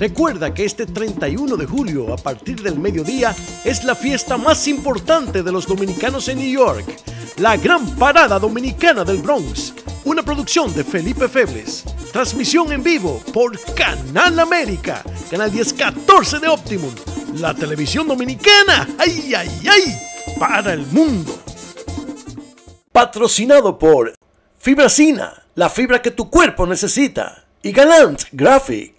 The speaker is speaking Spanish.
Recuerda que este 31 de julio, a partir del mediodía, es la fiesta más importante de los dominicanos en New York, la Gran Parada Dominicana del Bronx, una producción de Felipe Febles. Transmisión en vivo por Canal América, Canal 1014 de Optimum, la televisión dominicana, ay, ay, ay, para el mundo. Patrocinado por Fibracina, la fibra que tu cuerpo necesita, y Galant Graphic.